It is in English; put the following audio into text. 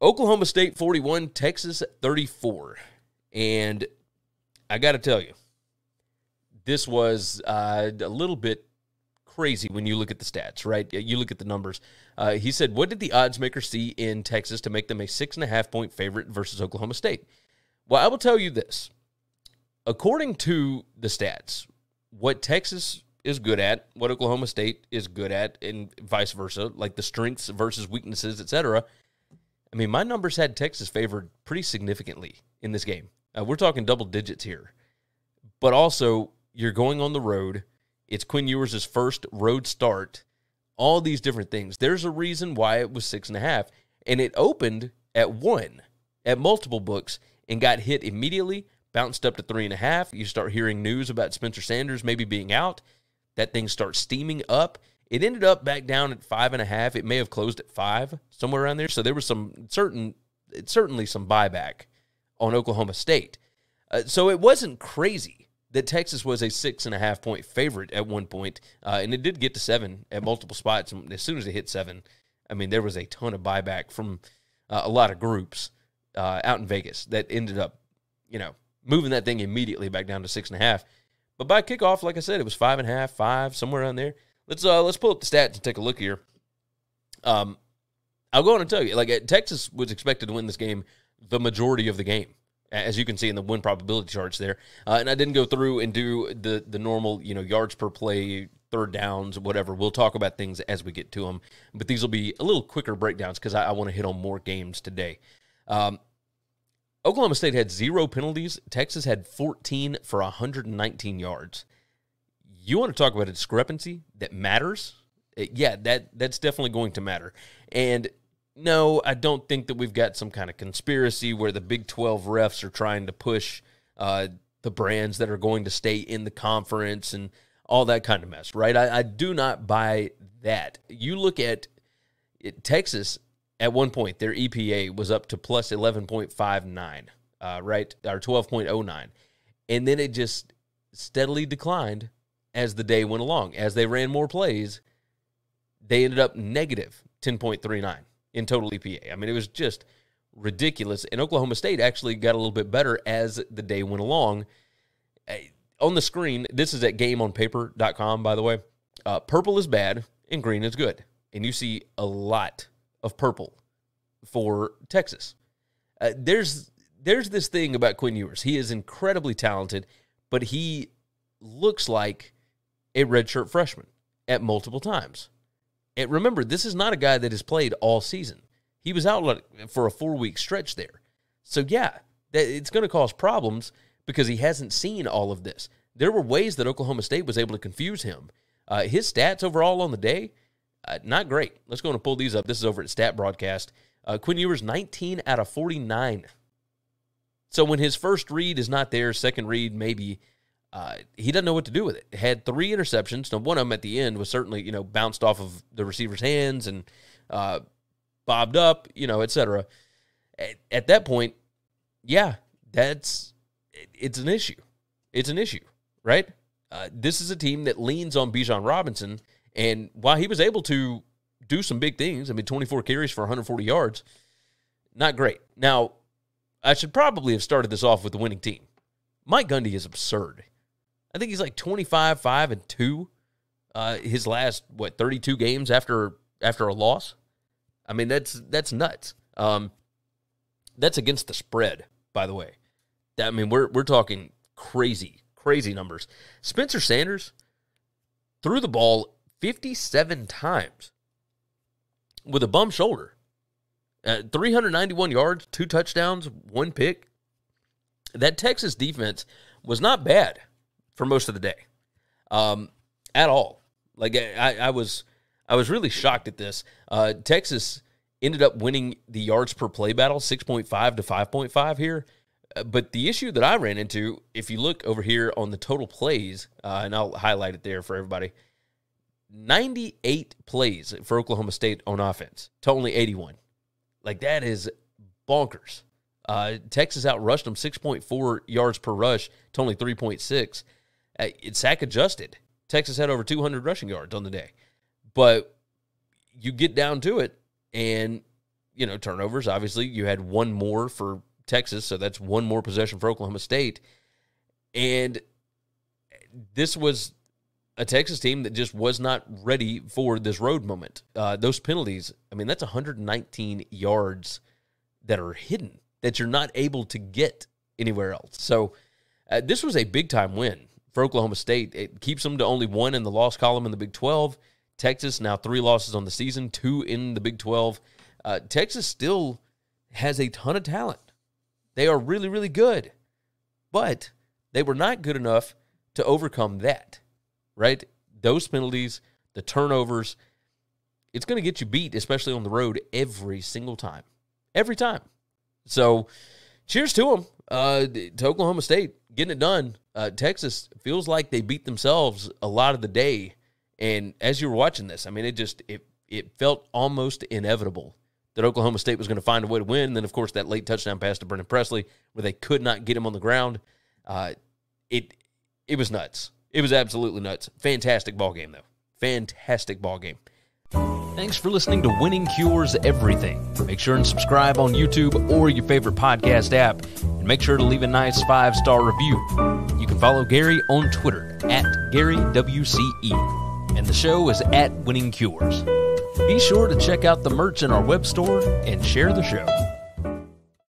Oklahoma State 41, Texas 34. And I got to tell you, this was uh, a little bit crazy when you look at the stats, right? You look at the numbers. Uh, he said, What did the odds maker see in Texas to make them a six and a half point favorite versus Oklahoma State? Well, I will tell you this. According to the stats, what Texas is good at, what Oklahoma State is good at, and vice versa, like the strengths versus weaknesses, etc. I mean, my numbers had Texas favored pretty significantly in this game. Uh, we're talking double digits here. But also, you're going on the road. It's Quinn Ewers' first road start. All these different things. There's a reason why it was six and a half. And it opened at one at multiple books and got hit immediately, bounced up to three and a half. You start hearing news about Spencer Sanders maybe being out. That thing starts steaming up. It ended up back down at five and a half. It may have closed at five, somewhere around there. So there was some certain, certainly some buyback on Oklahoma State. Uh, so it wasn't crazy that Texas was a six and a half point favorite at one point, uh, and it did get to seven at multiple spots. And as soon as it hit seven, I mean, there was a ton of buyback from uh, a lot of groups uh, out in Vegas that ended up, you know, moving that thing immediately back down to six and a half. But by kickoff, like I said, it was five and a half, five, somewhere around there. Let's uh let's pull up the stats and take a look here. Um, I'll go on and tell you, like Texas was expected to win this game the majority of the game, as you can see in the win probability charts there. Uh, and I didn't go through and do the the normal, you know, yards per play, third downs, whatever. We'll talk about things as we get to them, but these will be a little quicker breakdowns because I, I want to hit on more games today. Um, Oklahoma State had zero penalties. Texas had 14 for 119 yards. You want to talk about a discrepancy that matters? Uh, yeah, that that's definitely going to matter. And no, I don't think that we've got some kind of conspiracy where the Big 12 refs are trying to push uh, the brands that are going to stay in the conference and all that kind of mess, right? I, I do not buy that. You look at it, Texas at one point, their EPA was up to plus 11.59, uh, right? Or 12.09. And then it just steadily declined as the day went along. As they ran more plays, they ended up negative 10.39 in total EPA. I mean, it was just ridiculous. And Oklahoma State actually got a little bit better as the day went along. On the screen, this is at gameonpaper.com, by the way. Uh, purple is bad and green is good. And you see a lot of purple for Texas. Uh, there's there's this thing about Quinn Ewers. He is incredibly talented, but he looks like a redshirt freshman at multiple times. And remember, this is not a guy that has played all season. He was out for a four week stretch there. So, yeah, it's going to cause problems because he hasn't seen all of this. There were ways that Oklahoma State was able to confuse him. Uh, his stats overall on the day, uh, not great. Let's go and pull these up. This is over at Stat Broadcast. Uh, Quinn Ewers, 19 out of 49. So when his first read is not there, second read maybe, uh, he doesn't know what to do with it. Had three interceptions. Now one of them at the end was certainly you know bounced off of the receiver's hands and uh, bobbed up, you know, etc. At, at that point, yeah, that's it's an issue. It's an issue, right? Uh, this is a team that leans on Bijan Robinson and while he was able to do some big things, I mean, 24 carries for 140 yards, not great. Now, I should probably have started this off with the winning team. Mike Gundy is absurd. I think he's like 25, 5, and 2. Uh, his last, what, 32 games after after a loss? I mean, that's that's nuts. Um, that's against the spread, by the way. That, I mean, we're we're talking crazy, crazy numbers. Spencer Sanders threw the ball 57 times with a bum shoulder. Uh, 391 yards, two touchdowns, one pick. That Texas defense was not bad for most of the day, um, at all. Like I, I, was, I was really shocked at this. Uh, Texas ended up winning the yards per play battle, 6.5 to 5.5 here. Uh, but the issue that I ran into, if you look over here on the total plays, uh, and I'll highlight it there for everybody, 98 plays for Oklahoma State on offense to only 81. Like that is bonkers. Uh, Texas outrushed them 6.4 yards per rush to only 3.6. Uh, it's sack adjusted. Texas had over 200 rushing yards on the day. But you get down to it, and you know, turnovers. Obviously, you had one more for Texas, so that's one more possession for Oklahoma State. And this was a Texas team that just was not ready for this road moment. Uh, those penalties, I mean, that's 119 yards that are hidden that you're not able to get anywhere else. So uh, this was a big time win for Oklahoma State. It keeps them to only one in the loss column in the Big 12. Texas now three losses on the season, two in the Big 12. Uh, Texas still has a ton of talent. They are really, really good, but they were not good enough to overcome that, right? Those penalties, the turnovers, it's going to get you beat, especially on the road, every single time. Every time. So, cheers to them, uh, to Oklahoma State getting it done. Uh, Texas feels like they beat themselves a lot of the day. And as you were watching this, I mean, it just it it felt almost inevitable that Oklahoma State was going to find a way to win. And then, of course, that late touchdown pass to Brennan Presley, where they could not get him on the ground. Uh, it it was nuts. It was absolutely nuts. Fantastic ball game, though. Fantastic ball game. Thanks for listening to Winning Cures Everything. Make sure and subscribe on YouTube or your favorite podcast app, and make sure to leave a nice five star review. Follow Gary on Twitter at GaryWCE, and the show is at Winning Cures. Be sure to check out the merch in our web store and share the show.